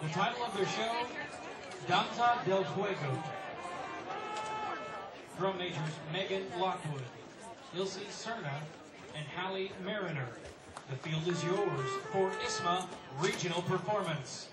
The title of their show, Danza del Fuego. Drum majors Megan Lockwood, Ilse Cerna, and Hallie Mariner. The field is yours for ISMA Regional Performance.